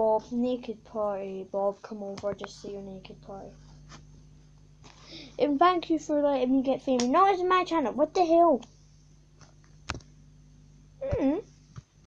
Bob, naked party. Bob, come over, just see your naked party. And thank you for letting me get famous. No, it's my channel. What the hell?